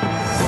Bye.